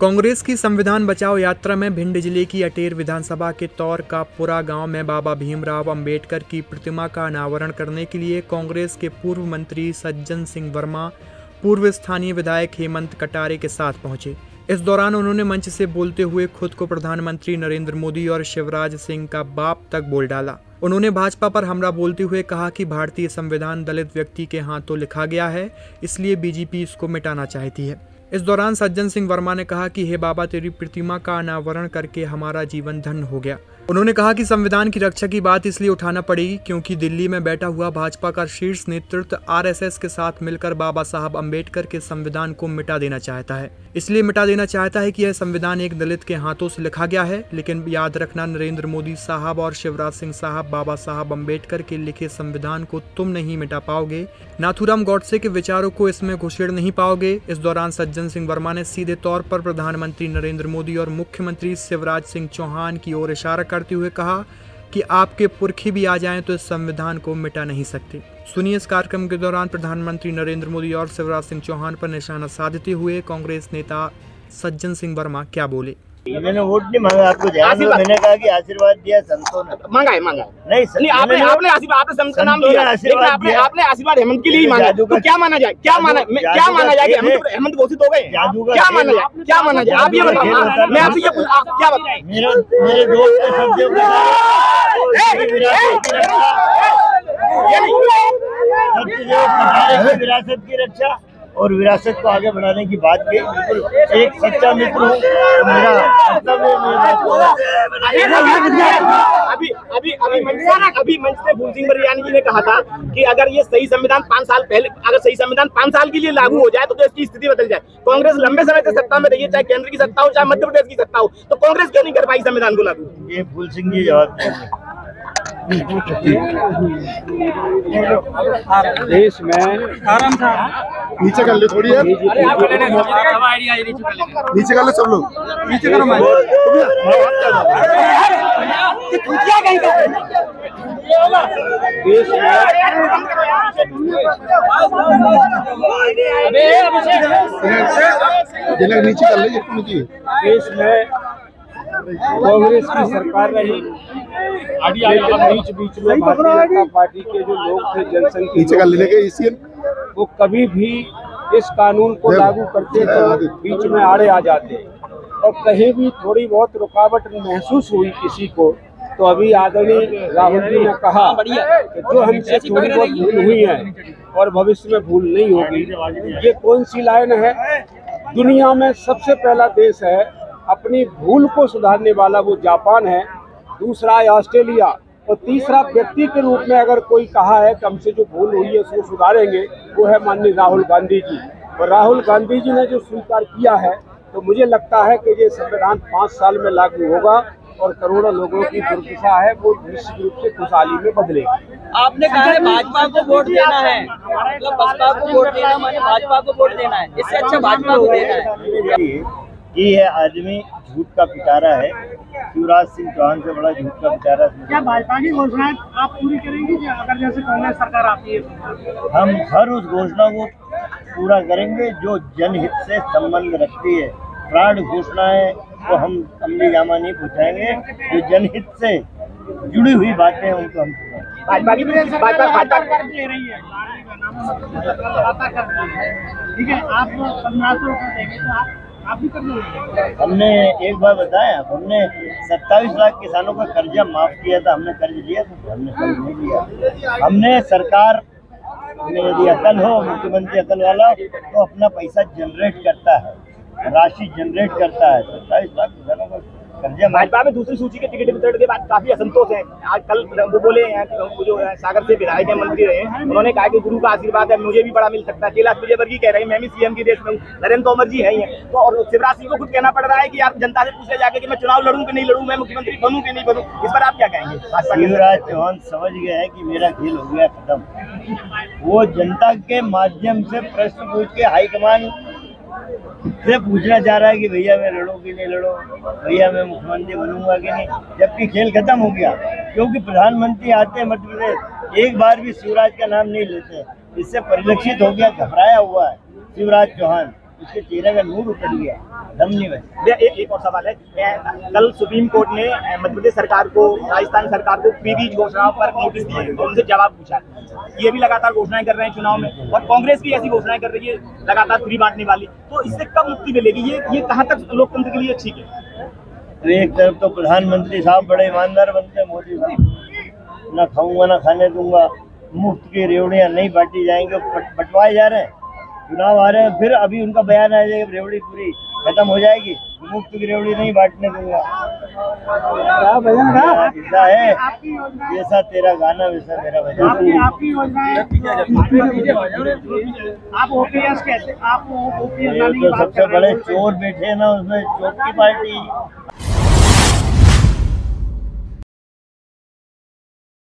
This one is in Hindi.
कांग्रेस की संविधान बचाओ यात्रा में भिंड ज़िले की अटेर विधानसभा के तौर का पुरा गाँव में बाबा भीमराव अंबेडकर की प्रतिमा का अनावरण करने के लिए कांग्रेस के पूर्व मंत्री सज्जन सिंह वर्मा, पूर्व स्थानीय विधायक हेमंत कटारे के साथ पहुँचे। इस दौरान उन्होंने मंच से बोलते हुए खुद को प्रधानमंत्री नरेंद्र मोदी और शिवराज सिंह का बाप तक बोल डाला। उन्होंने भाजपा पर हमला बोलते हुए कहा कि भारतीय संविधान दलित व्यक्ति के हाथों तो लिखा गया है, इसलिए बीजेपी इसको मिटाना चाहती है। इस दौरान सज्जन सिंह वर्मा ने कहा कि, हे बाबा, तेरी प्रतिमा का अनावरण करके हमारा जीवन धन हो गया। उन्होंने कहा कि संविधान की रक्षा की बात इसलिए उठाना पड़ेगी क्योंकि दिल्ली में बैठा हुआ भाजपा का शीर्ष नेतृत्व आरएसएस के साथ मिलकर बाबा साहब अंबेडकर के संविधान को मिटा देना चाहता है। इसलिए मिटा देना चाहता है कि यह संविधान एक दलित के हाथों से लिखा गया है, लेकिन याद रखना, नरेंद्र मोदी साहब और शिवराज सिंह साहब बाबा साहब अंबेडकर के लिखे संविधान को तुम नहीं मिटा पाओगे। नाथुराम गौडसे के विचारों को इसमें घुसेड़ नहीं पाओगे। इस दौरान सज्जन सिंह वर्मा ने सीधे तौर पर प्रधानमंत्री नरेंद्र मोदी और मुख्यमंत्री शिवराज सिंह चौहान की ओर इशारा करते हुए कहा कि आपके पुरखी भी आ जाएँ तो इस संविधान को मिटा नहीं सकते। सुनिए इस कार्यक्रम के दौरान प्रधानमंत्री नरेंद्र मोदी और शिवराज सिंह चौहान पर निशाना साधते हुए कांग्रेस नेता सज्जन सिंह वर्मा क्या बोले। मैंने वोट नहीं मांगा आपको ध्यान दो मैंने कहा कि आशीर्वाद दिया संतों ने मांगा है मांगा नहीं सर नहीं आपने आपने आशीर्वाद आपने संत का नाम लिया लेकिन आपने आपने आशीर्वाद हेमंत के लिए ही मांगा तो क्या माना जाए क्या माना क्या माना जाए है। हेमंत हेमंत घोषित हो गए क्या माना जाए क्या माना जाए आप ये बताओ है। मैं आपसे ये पूछ क्या बताएँ मेरे दोस्त के शब्दों विरासत की रक्षा और विरासत को आगे बढ़ाने की बात की। बिल्कुल एक सच्चा मित्र हूँ। मेरा अभी अभी अभी मंच से अभी मंच से फूल सिंह बरियानी जी ने कहा था कि अगर ये सही संविधान पाँच साल पहले अगर सही संविधान पाँच साल के लिए लागू हो जाए तो देश की स्थिति बदल जाए। कांग्रेस लंबे समय से सत्ता में रही है चाहे केंद्र की सत्ता हो चाहे मध्य प्रदेश की सत्ता हो तो कांग्रेस क्यों नहीं कर पाई संविधान को लागू? ये फूल सिंह जी जवाब देश में नीचे कर ले थोड़ी यार नीचे कर ले सब लोग। नीचे करो देश में नीचे कर ले देश में कांग्रेस की सरकार रही। बीच बीच में भारतीय जनता पार्टी के जो लोग थे जनसंघ के नीचे कर लोग लेने के इसी वो कभी भी इस कानून को लागू करते तो बीच में आड़े आ जाते। और कहीं भी थोड़ी बहुत रुकावट महसूस हुई किसी को तो अभी आदरणीय राहुल जी ने कहा कि जो हमसे थोड़ी बहुत भूल हुई है और भविष्य में भूल नहीं होगी ये कौन सी लाइन है? दुनिया में सबसे पहला देश है अपनी भूल को सुधारने वाला वो जापान है दूसरा है ऑस्ट्रेलिया। और तीसरा व्यक्ति के रूप में अगर कोई कहा है कि हमसे जो भूल हुई है उसको सुधारेंगे वो है माननीय राहुल गांधी जी। और राहुल गांधी जी ने जो स्वीकार किया है तो मुझे लगता है कि ये संविधान पाँच साल में लागू होगा और करोड़ों लोगों की दुर्दशा है वो निश्चित रूप से खुशहाली में बदलेगी। आपने कहा है भाजपा को वोट देना है। मतलब बसपा को वोट देना माने भाजपा को वोट देना है। इससे अच्छा भाजपा को देना है। ये है आदमी झूठ का पिटारा है। शिवराज सिंह चौहान से बड़ा झूठ का पिटारा क्या भाजपा की घोषणाएँ आप पूरी करेंगी कि अगर जैसे कांग्रेस सरकार आती है? तो? हम हर उस घोषणा को पूरा करेंगे जो जनहित से संबंध रखती है। फ्रॉड घोषणाएँ को हम अमली जामा नहीं पहुंचाएँगे जो जनहित से जुड़ी हुई बातें हैं उनको हम भाजपा की भाजपा दे रही है? है। ठीक है आप पंद्रह सौ रुपये देंगे तो आप हमने एक बार बताया, हमने सत्ताईस लाख किसानों का कर्जा माफ़ किया था, हमने कर्ज लिया था हमने कर्ज नहीं लिया। हमने सरकार में यदि अकल हो, मुख्यमंत्री अकल वाला तो अपना पैसा जनरेट करता है, राशि जनरेट करता है। सत्ताईस लाख किसानों का भाजपा में दूसरी सूची के टिकट वितरण के बाद काफ़ी असंतोष है। आज कल वो बोले हैं जो सागर से विधायक है मंत्री रहे हैं। उन्होंने कहा कि गुरु का आशीर्वाद है मुझे भी बड़ा मिल सकता है। कैलाश विजयवर्गीय कह रहे हैं मैं भी सीएम की रेस में हूँ। नरेंद्र तोमर जी है ही हैं। तो और शिवराज सिंह को खुद कहना पड़ रहा है कि आप जनता से पूछे जाके कि मैं चुनाव लड़ूं कि नहीं लड़ूं मैं मुख्यमंत्री बनूं कि नहीं बनूं इस पर आप क्या कहेंगे? शिवराज चौहान समझ गए हैं कि मेरा खेल हो गया खत्म। वो जनता के माध्यम से प्रश्न पूछ के हाईकमान से पूछना चाह रहा है कि भैया मैं लड़ो कि नहीं लड़ो? भैया मैं मुख्यमंत्री बनूँगा कि नहीं? जबकि खेल खत्म हो गया। क्योंकि प्रधानमंत्री आते हैं मध्य प्रदेश, एक बार भी शिवराज का नाम नहीं लेते। इससे परिलक्षित हो गया, घबराया हुआ है शिवराज चौहान। उसके चेहरे का नूर उतर गया दम नहीं भैया, एक एक और सवाल है। कल सुप्रीम कोर्ट ने ए, मध्य प्रदेश सरकार को राजस्थान सरकार को बीज घोषणाओं पर नोटिस दिए और उनसे जवाब पूछा। ये भी लगातार घोषणाएँ कर रहे हैं चुनाव में और कांग्रेस भी ऐसी घोषणाएँ कर रही है लगातार फ्री बांटने वाली। तो इससे कब मुक्ति मिलेगी? ये ये कहाँ तक लोकतंत्र के लिए ठीक है? एक तरफ़ तो प्रधानमंत्री साहब बड़े ईमानदार बनते हैं मोदी साहब। ना खाऊँगा ना खाने दूँगा। मुफ़्त की रेवड़ियाँ नहीं बांटी जाएँगी बट- बंटवाए जा रहे हैं। चुनाव आ रहे हैं फिर अभी उनका बयान आ जाएगा रेवड़ी पूरी खत्म हो जाएगी। मुफ़्त की रेवड़ी नहीं बांटने दूँगा क्या भजन ऐसा है? जैसा तेरा गाना वैसा मेरा बजाना आपकी आप ओपीएस कहते आप ओपीएस तो सबसे बड़े चोर बैठे हैं ना उसमें चोर की पार्टी